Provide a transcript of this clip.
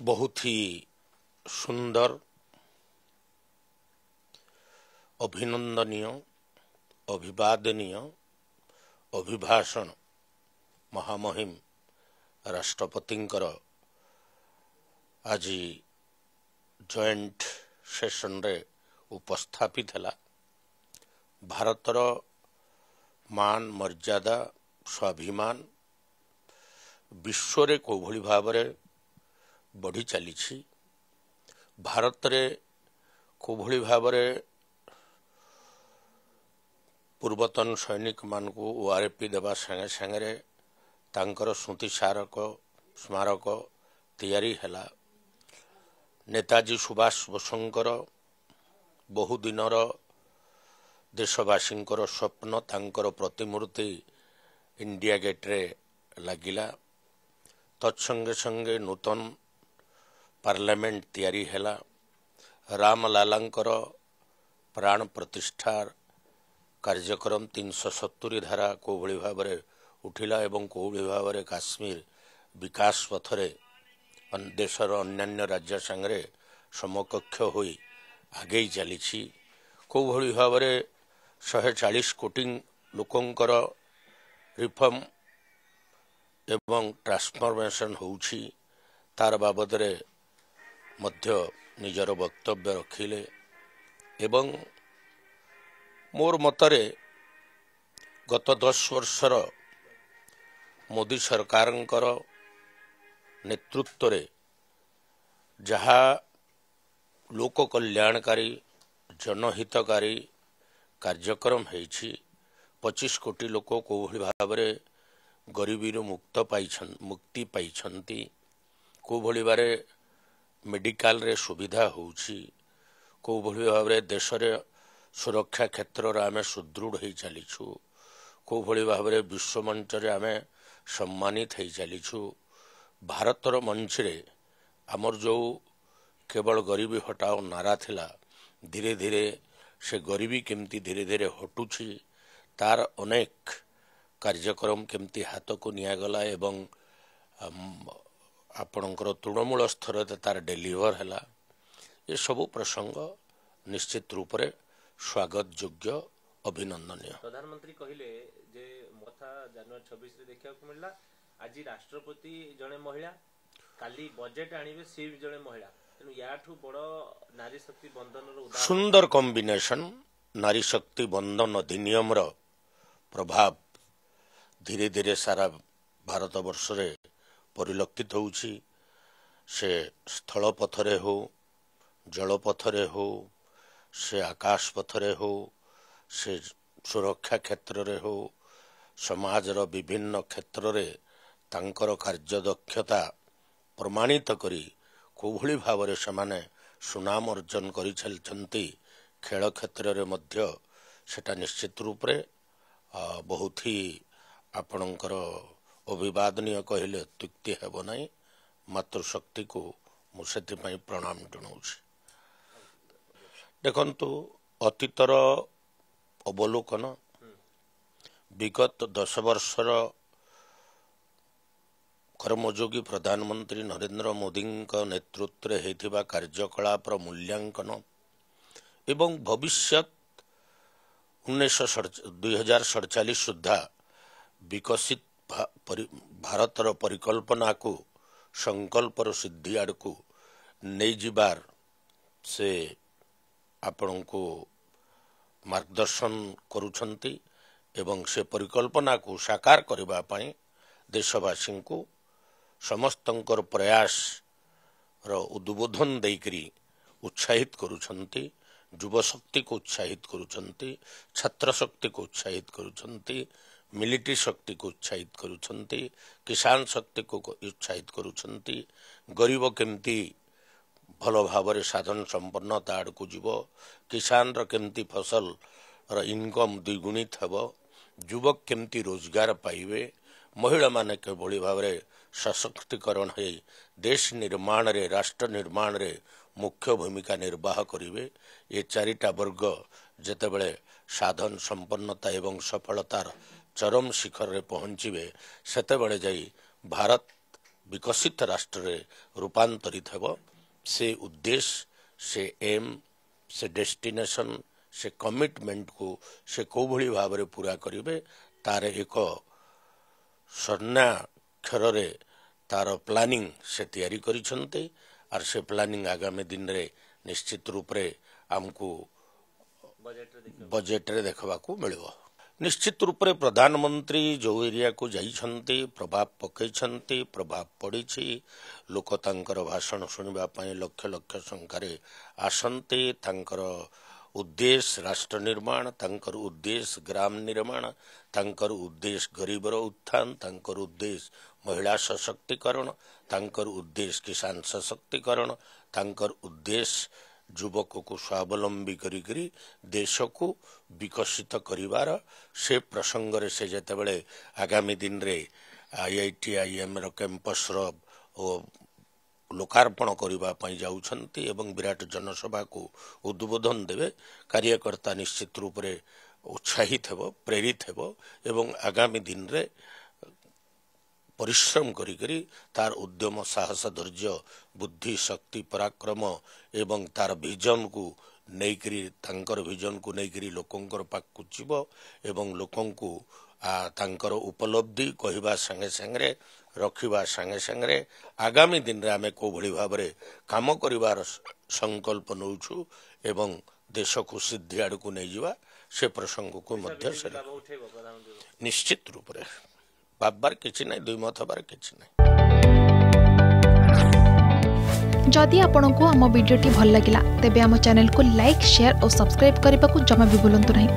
बहुत ही सुंदर अभिनंदनीय अभिवादनीय अभिभाषण महामहिम ରାଷ୍ଟ୍ରପତିଙ୍କର ଆଜି ଜଏଣ୍ଟ ସେସନରେ ଉପସ୍ଥାପିତ ହେଲା ଭାରତର ମାନ ମର୍ଯ୍ୟାଦା ସ୍ୱାଭିମାନ ବିଶ୍ୱରେ କେଉଁଭଳି ଭାବରେ ବଢ଼ି ଚାଲିଛି ଭାରତରେ କେଉଁଭଳି ଭାବରେ ପୂର୍ବତନ ସୈନିକମାନଙ୍କୁ ଓଆର୍ପି ଦେବା ସାଙ୍ଗେ ସାଙ୍ଗରେ ତାଙ୍କର ସ୍ମୃତି ସ୍ମାରକ ସ୍ମାରକ ତିଆରି ହେଲା। ନେତାଜୀ ସୁଭାଷ ବୋଷଙ୍କର ବହୁଦିନର ଦେଶବାସୀଙ୍କର ସ୍ୱପ୍ନ ତାଙ୍କର ପ୍ରତିମୂର୍ତ୍ତି ଇଣ୍ଡିଆ ଗେଟ୍ରେ ଲାଗିଲା। ତତ୍ସଙ୍ଗେ ସଙ୍ଗେ ନୂତନ ପାର୍ଲାମେଣ୍ଟ ତିଆରି ହେଲା। ରାମଲାଲାଙ୍କର ପ୍ରାଣ ପ୍ରତିଷ୍ଠା କାର୍ଯ୍ୟକ୍ରମ ତିନିଶହ ସତୁରି ଧାରା କେଉଁଭଳି ଭାବରେ ଉଠିଲା ଏବଂ କେଉଁଭଳି ଭାବରେ କାଶ୍ମୀର ବିକାଶ ପଥରେ ଦେଶର ଅନ୍ୟାନ୍ୟ ରାଜ୍ୟ ସାଙ୍ଗରେ ସମକକ୍ଷ ହୋଇ ଆଗେଇ ଚାଲିଛି। କେଉଁଭଳି ଭାବରେ ଶହେ ଚାଳିଶ କୋଟି ଲୋକଙ୍କର ରିଫର୍ମ ଏବଂ ଟ୍ରାନ୍ସଫର୍ମେସନ୍ ହେଉଛି ତାର ବାବଦରେ ମଧ୍ୟ ନିଜର ବକ୍ତବ୍ୟ ରଖିଲେ ଏବଂ ମୋର ମତରେ ଗତ ଦଶ ବର୍ଷର ମୋଦି ସରକାରଙ୍କର ନେତୃତ୍ୱରେ ଯାହା ଲୋକ କଲ୍ୟାଣକାରୀ ଜନହିତକାରୀ କାର୍ଯ୍ୟକ୍ରମ ହେଇଛି ପଚିଶ କୋଟି ଲୋକ କେଉଁଭଳି ଭାବରେ ଗରିବୀରୁ ମୁକ୍ତ ମୁକ୍ତି ପାଇଛନ୍ତି କେଉଁଭଳି ଭାବରେ ମେଡିକାଲରେ ସୁବିଧା ହେଉଛି। କେଉଁଭଳି ଭାବରେ ଦେଶରେ ସୁରକ୍ଷା କ୍ଷେତ୍ରରେ ଆମେ ସୁଦୃଢ଼ ହେଇ ଚାଲିଛୁ କେଉଁଭଳି ଭାବରେ ବିଶ୍ୱ ମଞ୍ଚରେ ଆମେ ସମ୍ମାନିତ ହେଇ ଚାଲିଛୁ। ଭାରତର ମଞ୍ଚରେ ଆମର ଯେଉଁ କେବଳ ଗରିବୀ ହଟାଓ ନାରା ଥିଲା ଧୀରେ ଧୀରେ ସେ ଗରିବୀ କେମିତି ଧୀରେ ଧୀରେ ହଟୁଛି ତାର ଅନେକ କାର୍ଯ୍ୟକ୍ରମ କେମିତି ହାତକୁ ନିଆଗଲା ଏବଂ ଆପଣଙ୍କର ତୃଣମୂଳ ସ୍ତରରେ ତାର ଡେଲିଭର ହେଲା। ଏସବୁ ପ୍ରସଙ୍ଗ ନିଶ୍ଚିତ ରୂପରେ ସ୍ୱାଗତ ଯୋଗ୍ୟ ଅଭିନନ୍ଦନୀୟ। ପ୍ରଧାନମନ୍ତ୍ରୀ କହିଲେ ଯେ କଥା ଜାନୁଆରୀ ଛବିଶରେ ଦେଖିବାକୁ ମିଳିଲା ଆଜି ରାଷ୍ଟ୍ରପତି ଜଣେ ମହିଳା କାଲି ବଜେଟ୍ ଆଣିବେ ସିଏ ବି ଜଣେ ମହିଳା। ତେଣୁ ୟାଠୁ ବଡ ନାରୀ ଶକ୍ତି ବନ୍ଦନର ସୁନ୍ଦର କମ୍ବିନେସନ ନାରୀ ଶକ୍ତି ବନ୍ଦନ ଅଧିନିୟମର ପ୍ରଭାବ ଧୀରେ ଧୀରେ ସାରା ଭାରତ ବର୍ଷରେ ପରିଲକ୍ଷିତ ହେଉଛି ସେ ସ୍ଥଳ ପଥରେ ହଉ ଜଳପଥରେ ହଉ ସେ ଆକାଶ ପଥରେ ହଉ ସେ ସୁରକ୍ଷା କ୍ଷେତ୍ରରେ ହଉ ସମାଜର ବିଭିନ୍ନ କ୍ଷେତ୍ରରେ ତାଙ୍କର କାର୍ଯ୍ୟଦକ୍ଷତା ପ୍ରମାଣିତ କରି କେଉଁଭଳି ଭାବରେ ସେମାନେ ସୁନାମ ଅର୍ଜନ କରିଚାଲିଛନ୍ତି ଖେଳ କ୍ଷେତ୍ରରେ ମଧ୍ୟ ସେଟା ନିଶ୍ଚିତ ରୂପରେ ବହୁତ ହି ଆପଣଙ୍କର ଅଭିବାଦନୀୟ କହିଲେ ଅତ୍ୟୁକ୍ତି ହେବ ନାହିଁ ମାତୃଶକ୍ତିକୁ ମୁଁ ସେଥିପାଇଁ ପ୍ରଣାମ ଜଣାଉଛି। ଦେଖନ୍ତୁ ଅତୀତର ଅବଲୋକନ ବିଗତ ଦଶ ବର୍ଷର କର୍ମଯୋଗୀ ପ୍ରଧାନମନ୍ତ୍ରୀ ନରେନ୍ଦ୍ର ମୋଦିଙ୍କ ନେତୃତ୍ୱରେ ହୋଇଥିବା କାର୍ଯ୍ୟକଳାପର ମୂଲ୍ୟାଙ୍କନ ଏବଂ ଭବିଷ୍ୟତ ଉଣେଇଶହ ଦୁଇ ହଜାର ସଡ଼ଚାଳିଶ ସୁଦ୍ଧା ବିକଶିତ ଭାରତର ପରିକଳ୍ପନାକୁ ସଂକଳ୍ପର ସିଦ୍ଧି ଆଡ଼କୁ ନେଇଯିବାର ସେ ଆପଣଙ୍କୁ ମାର୍ଗଦର୍ଶନ କରୁଛନ୍ତି ଏବଂ ସେ ପରିକଳ୍ପନାକୁ ସାକାର କରିବା ପାଇଁ ଦେଶବାସୀଙ୍କୁ ସମସ୍ତଙ୍କର ପ୍ରୟାସର ଉଦ୍ବୋଧନ ଦେଇକରି ଉତ୍ସାହିତ କରୁଛନ୍ତି ଯୁବଶକ୍ତିକୁ ଉତ୍ସାହିତ କରୁଛନ୍ତି ଛାତ୍ରଶକ୍ତିକୁ ଉତ୍ସାହିତ କରୁଛନ୍ତି ମିଲିଟାରୀ ଶକ୍ତିକୁ ଉତ୍ସାହିତ କରୁଛନ୍ତି କିଷାନ ଶକ୍ତିକୁ ଉତ୍ସାହିତ କରୁଛନ୍ତି ଗରିବ କେମିତି ଭଲ ଭାବରେ ସାଧନ ସମ୍ପନ୍ନତା ଆଡ଼କୁ ଯିବ କିଷାନର କେମିତି ଫସଲର ଇନକମ୍ ଦ୍ୱିଗୁଣିତ ହେବ ଯୁବକ କେମିତି ରୋଜଗାର ପାଇବେ ମହିଳାମାନେ କିଭଳି ଭାବରେ ସଶକ୍ତିକରଣ ହୋଇ ଦେଶ ନିର୍ମାଣରେ ରାଷ୍ଟ୍ର ନିର୍ମାଣରେ ମୁଖ୍ୟ ଭୂମିକା ନିର୍ବାହ କରିବେ ଏ ଚାରିଟା ବର୍ଗ ଯେତେବେଳେ ସାଧନ ସମ୍ପନ୍ନତା ଏବଂ ସଫଳତାର ଚରମ ଶିଖରରେ ପହଞ୍ଚିବେ ସେତେବେଳେ ଯାଇ ଭାରତ ବିକଶିତ ରାଷ୍ଟ୍ରରେ ରୂପାନ୍ତରିତ ହେବ। ସେ ଉଦ୍ଦେଶ୍ୟ ସେ ଏମ୍ ସେ ଡେଷ୍ଟିନେସନ୍ ସେ କମିଟମେଣ୍ଟକୁ ସେ କେଉଁଭଳି ଭାବରେ ପୁରା କରିବେ ତାର ଏକ ସ୍ୱର୍ଣ୍ଣାକ୍ଷରରେ ତାର ପ୍ଲାନିଂ ସେ ତିଆରି କରିଛନ୍ତି। ଆର୍ ସେ ପ୍ଲାନିଂ ଆଗାମୀ ଦିନରେ ନିଶ୍ଚିତ ରୂପରେ ଆମକୁ ବଜେଟରେ ଦେଖିବାକୁ ମିଳିବ। ନିଶ୍ଚିତ ରୂପରେ ପ୍ରଧାନମନ୍ତ୍ରୀ ଯେଉଁ ଏରିଆକୁ ଯାଇଛନ୍ତି ପ୍ରଭାବ ପକାଇଛନ୍ତି ପ୍ରଭାବ ପଡ଼ିଛି ଲୋକ ତାଙ୍କର ଭାଷଣ ଶୁଣିବା ପାଇଁ ଲକ୍ଷ ଲକ୍ଷ ସଂଖ୍ୟାରେ ଆସନ୍ତି ତାଙ୍କର ଉଦ୍ଦେଶ୍ୟ ରାଷ୍ଟ୍ର ନିର୍ମାଣ ତାଙ୍କର ଉଦ୍ଦେଶ୍ୟ ଗ୍ରାମ ନିର୍ମାଣ ତାଙ୍କର ଉଦ୍ଦେଶ୍ୟ ଗରିବର ଉତ୍ଥାନ ତାଙ୍କର ଉଦ୍ଦେଶ୍ୟ ମହିଳା ସଶକ୍ତିକରଣ ତାଙ୍କର ଉଦ୍ଦେଶ୍ୟ କିଷାନ ସଶକ୍ତିକରଣ ତାଙ୍କର ଉଦ୍ଦେଶ୍ୟ ଯୁବକକୁ ସ୍ୱାବଲମ୍ବୀ କରିକରି ଦେଶକୁ ବିକଶିତ କରିବାର ସେ ପ୍ରସଙ୍ଗରେ ସେ ଯେତେବେଳେ ଆଗାମୀ ଦିନରେ ଆଇଆଇଟି ଆଇଏମ୍ର କ୍ୟାମ୍ପସର ଓ ଲୋକାର୍ପଣ କରିବା ପାଇଁ ଯାଉଛନ୍ତି ଏବଂ ବିରାଟ ଜନସଭାକୁ ଉଦ୍ବୋଧନ ଦେବେ କାର୍ଯ୍ୟକର୍ତ୍ତା ନିଶ୍ଚିତ ରୂପରେ ଉତ୍ସାହିତ ହେବ ପ୍ରେରିତ ହେବ ଏବଂ ଆଗାମୀ ଦିନରେ ପରିଶ୍ରମ କରିକରି ତାର ଉଦ୍ୟମ ସାହସ ଧୈର୍ଯ୍ୟ ବୁଦ୍ଧି ଶକ୍ତି ପରାକ୍ରମ ଏବଂ ତାର ଭିଜନକୁ ନେଇକରି ତାଙ୍କର ଭିଜନକୁ ନେଇକରି ଲୋକଙ୍କର ପାଖକୁ ଯିବ ଏବଂ ଲୋକଙ୍କୁ ଆ, ତାଙ୍କର ଉପଲବ୍ଧି କହିବା ସାଙ୍ଗେ ସାଙ୍ଗରେ ରଖିବା ସାଙ୍ଗେ ସାଙ୍ଗରେ ଆଗାମୀ ଦିନରେ ଆମେ କେଉଁଭଳି ଭାବରେ କାମ କରିବାର ସ- ସଂକଳ୍ପ ନେଉଛୁ ଏବଂ ଦେଶକୁ ସିଦ୍ଧି ଆଡ଼କୁ ନେଇଯିବା ସେ ପ୍ରସଙ୍ଗକୁ ମଧ୍ୟ ସେ ଲାଭ ଉଠେଇବ ପ୍ରଧାନମନ୍ତ୍ରୀ। ନିଶ୍ଚିତ ରୂପରେ। ଭାବବାର କିଛି ନାହିଁ ଦୁଇ ମତ ହେବାର କିଛି ନାହିଁ ଯଦି ଆପଣଙ୍କୁ ଆମ ଭିଡ଼ିଓଟି ଭଲ ଲାଗିଲା ତେବେ ଆମ ଚ୍ୟାନେଲକୁ ଲାଇକ୍ ସେୟାର ଓ ସବସ୍କ୍ରାଇବ୍ କରିବାକୁ ଜମା ବି ଭୁଲନ୍ତୁ ନାହିଁ